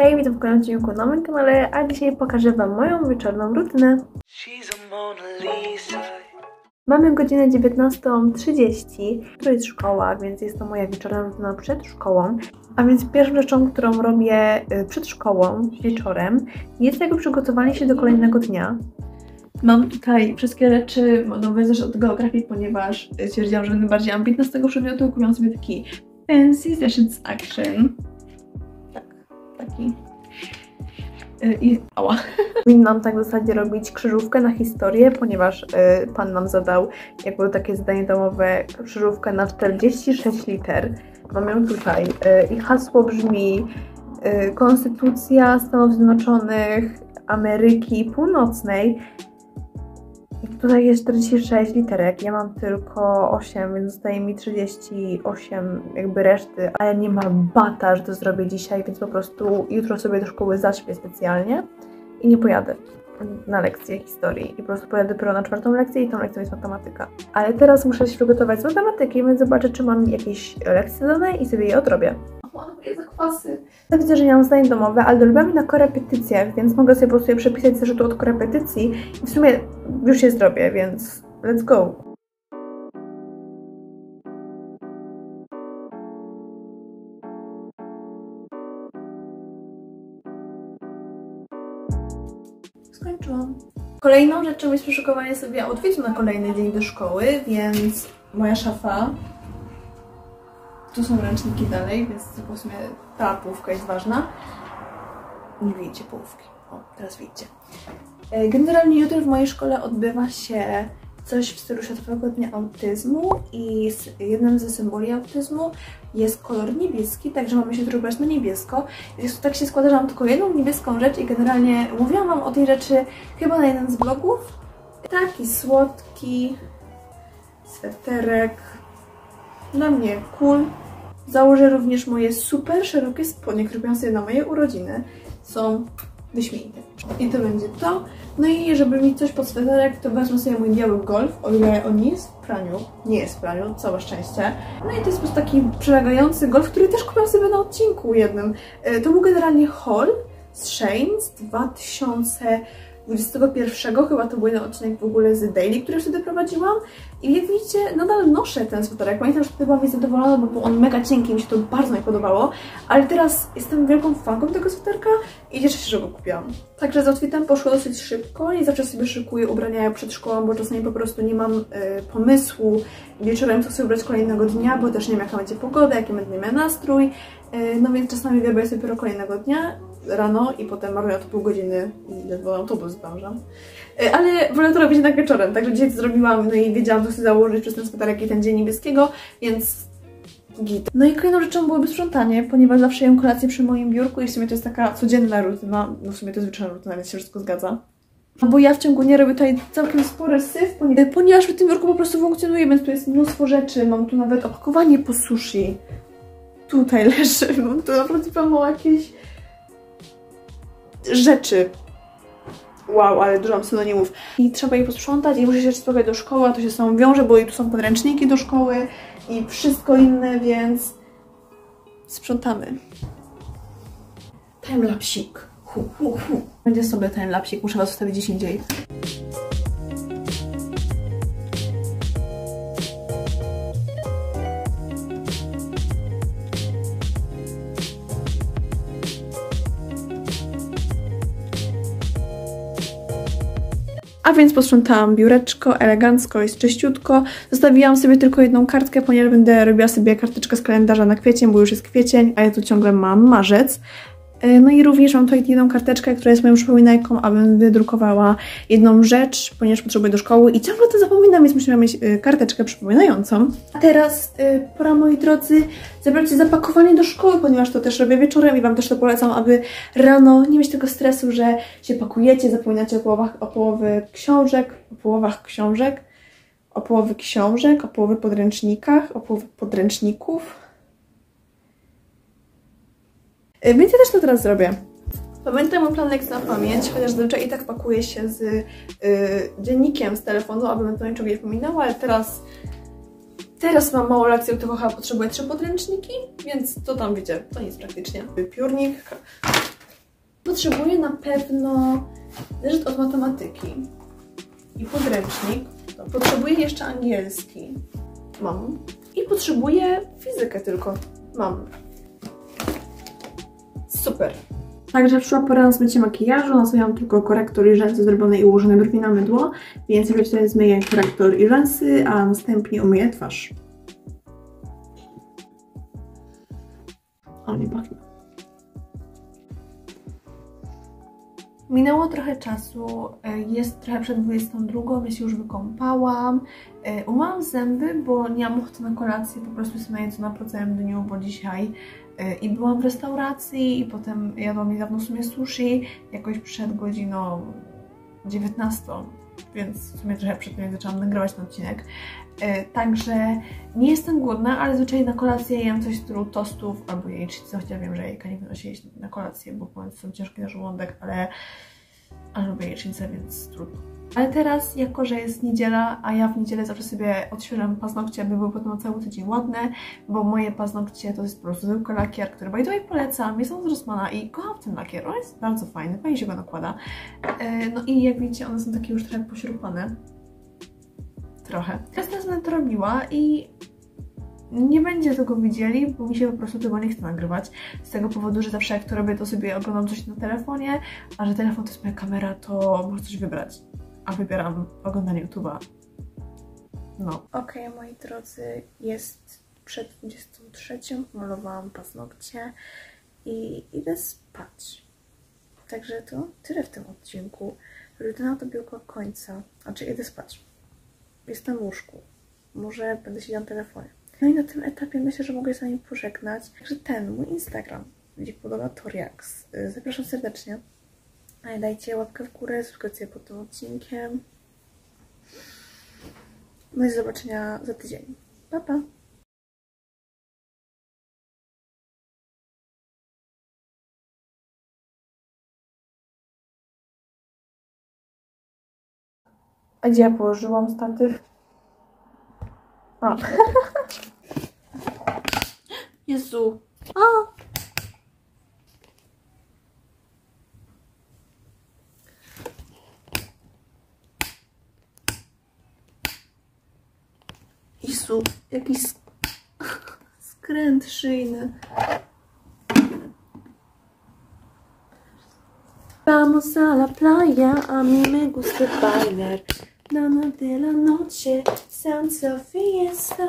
Hej, witam w kolejnym odcinku na moim kanale, a dzisiaj pokażę Wam moją wieczorną rutynę. Mamy godzinę 19.30, to jest szkoła, więc jest to moja wieczorna rutyna przed szkołą. A więc pierwszą rzeczą, którą robię y, przed szkołą, wieczorem, jest jakby przygotowanie się do kolejnego dnia. Mam tutaj wszystkie rzeczy, nowe zresztą od geografii, ponieważ y, stwierdziłam, że będę bardziej ambitna z tego przedmiotu. Kupiłam sobie taki fancy zeszyt z action. Tak, taki. I ała. Powinnam tak w zasadzie robić krzyżówkę na historię, ponieważ y, pan nam zadał jakby takie zadanie domowe, krzyżówkę na 46 liter. Mam ją tutaj y, i hasło brzmi y, Konstytucja Stanów Zjednoczonych Ameryki Północnej. Tutaj jest 46 literek, ja mam tylko 8, więc zostaje mi 38 jakby reszty, ale nie ma bata, że to zrobię dzisiaj, więc po prostu jutro sobie do szkoły zaśpię specjalnie i nie pojadę na lekcję historii. I po prostu pojadę dopiero na czwartą lekcję i tą lekcją jest matematyka. Ale teraz muszę się przygotować z matematyki, więc zobaczę, czy mam jakieś lekcje dane i sobie je odrobię. Moje zakwasy. Ja widzę, że nie mam zdań domowe, ale dorobiłam na korepetycjach, więc mogę sobie po prostu je przepisać z zeszytu od korepetycji i w sumie już je zrobię, więc let's go. Skończyłam. Kolejną rzeczą jest przeszukowanie sobie outfitu na kolejny dzień do szkoły, więc moja szafa. Tu są ręczniki dalej, więc w sumie ta połówka jest ważna. Nie widzicie połówki. O, teraz widzicie. E, Generalnie jutro w mojej szkole odbywa się coś w stylu Światowego Dnia Autyzmu i jednym ze symboli autyzmu jest kolor niebieski, także mamy się jutro ubrać na niebiesko. Więc tak się składa, że mam tylko jedną niebieską rzecz i generalnie mówiłam Wam o tej rzeczy chyba na jeden z vlogów. Taki słodki sweterek, dla mnie cool. Założę również moje super szerokie spodnie, które kupiłam sobie na moje urodziny. Są wyśmienite. I to będzie to. No i żeby mieć coś pod sweterek, to wezmę sobie mój biały golf, o ile on nie jest w praniu. Nie jest w praniu, całe szczęście. No i to jest po prostu taki przylegający golf, który też kupiłam sobie na odcinku jednym. E, to był generalnie haul z Shane z 2000 21, chyba to był jeden odcinek w ogóle z Daily, który wtedy prowadziłam. I jak widzicie, nadal noszę ten sweterek. Pamiętam, że wtedy byłam zadowolona, bo był on mega cienki, mi się to bardzo nie podobało. Ale teraz jestem wielką fanką tego sweterka i cieszę się, że go kupiłam. Także z outfitem poszło dosyć szybko i zawsze sobie szykuję ubrania przed szkołą, bo czasami po prostu nie mam y, pomysłu wieczorem, co sobie ubrać kolejnego dnia, bo też nie wiem, jaka będzie pogoda, jaki będę miała nastrój. Y, no więc czasami wybiorę sobie dopiero kolejnego dnia rano i potem marnuję to pół godziny i ledwo autobus zdążam. Y, Ale wolę to robić jednak wieczorem, także dzisiaj to zrobiłam, no i wiedziałam, co chcę założyć przez ten sweterek i ten dzień niebieskiego, więc git. No i kolejną rzeczą byłoby sprzątanie, ponieważ zawsze jem kolację przy moim biurku i w sumie to jest taka codzienna rutyna, no w sumie to jest wieczorna rutyna, więc się wszystko zgadza. No Bo ja w ciągu dnia robię tutaj całkiem spory syf, ponieważ, w tym biurku po prostu funkcjonuje, więc tu jest mnóstwo rzeczy. Mam tu nawet opakowanie po sushi. Tutaj leży, mam tu naprawdę pełno jakieś rzeczy. Wow, ale dużo mam synonimów. I trzeba je posprzątać i muszę się trochę do szkoły, a to się z wiąże, bo i tu są podręczniki do szkoły i wszystko inne, więc sprzątamy. Timelapsik. Hu, hu, hu. Będzie sobie timelapsik, muszę was wstawić gdzieś indziej. A więc posprzątałam biureczko, elegancko, jest czyściutko. Zostawiłam sobie tylko jedną kartkę, ponieważ będę robiła sobie karteczkę z kalendarza na kwiecień, bo już jest kwiecień, a ja tu ciągle mam marzec. E, No i również mam tutaj jedną karteczkę, która jest moją przypominajką, abym wydrukowała jedną rzecz, ponieważ potrzebuję do szkoły i ciągle to zapominam, więc musimy mieć e, karteczkę przypominającą. A teraz e, pora, moi drodzy, zebrać się zapakowanie do szkoły, ponieważ to też robię wieczorem i Wam też to polecam, aby rano nie mieć tego stresu, że się pakujecie, zapominacie o połowach, o połowy książek, o połowach książek, o połowy książek, o połowy podręcznikach, o połowy podręczników. Y, Więc ja też to teraz zrobię. Pamiętam mój plan lekcji na pamięć, chociaż zazwyczaj i tak pakuję się z y, dziennikiem z telefonu, aby ewentualnie czegoś nie pominęła, ale teraz teraz mam mało lekcji, tylko chyba potrzebuję trzy podręczniki, więc to tam wiecie, to nic praktycznie. Piórnik, Potrzebuję na pewno zeszyt od matematyki i podręcznik. Potrzebuję jeszcze angielski. Mam. I potrzebuję fizykę tylko. Mam. Super. Także przyszła pora na zmycie makijażu. Na sobie mam tylko korektor i rzęsy zrobione i ułożone brwi na mydło, więc już tutaj zmyję korektor i rzęsy, a następnie umyję twarz. O, nie pachnie. Minęło trochę czasu, e, jest trochę przed 22, ja się już wykąpałam, e, umyłam zęby, bo nie mam ochoty na kolację, po prostu jestem najedzona po całym dniu, bo dzisiaj i byłam w restauracji i potem jadłam niedawno w sumie sushi, jakoś przed godziną 19, więc w sumie trochę przed tym jak zaczęłam nagrywać ten odcinek. Także nie jestem głodna, ale zwyczajnie na kolację jem coś w stylu tostów albo jajecznicy, chociaż wiem, że jajka nie się jeść na kolację, bo są ciężkie na żołądek, ale, ale lubię jajecznicę, więc trudno. Ale teraz, jako że jest niedziela, a ja w niedzielę zawsze sobie odświeżam paznokcie, aby były potem cały tydzień ładne, bo moje paznokcie to jest po prostu zwykły lakier, który by the way polecam, jest on z Rossmana i kocham ten lakier, on jest bardzo fajny, fajnie się go nakłada. No i jak widzicie, one są takie już trochę pośrupane, trochę. Teraz będę to robiła i nie będzie tego widzieli, bo mi się po prostu tego nie chce nagrywać. Z tego powodu, że zawsze jak to robię, to sobie oglądam coś na telefonie, a że telefon to jest moja kamera, to muszę coś wybrać. A wybieram oglądanie YouTube'a. No. Okej, okay, moi drodzy, jest przed 23, malowałam paznokcie i idę spać. Także to tyle w tym odcinku. Rutyna dobiegła końca, a czy idę spać jestem w łóżku. Może będę siedziała na telefonie. No i na tym etapie myślę, że mogę się z nami pożegnać. Także ten, mój Instagram, gdzie podoba Toriax. Zapraszam serdecznie. Dajcie łapkę w górę, subskrypcję pod tym odcinkiem. No i do zobaczenia za tydzień. Pa, pa! A gdzie ja położyłam statyw? O. Jezu. A. Jezu, jakiś sk skręt szyjny. Vamos a la playa, a mí me gusta bailar. Nana de la noche, Santa Fiesta.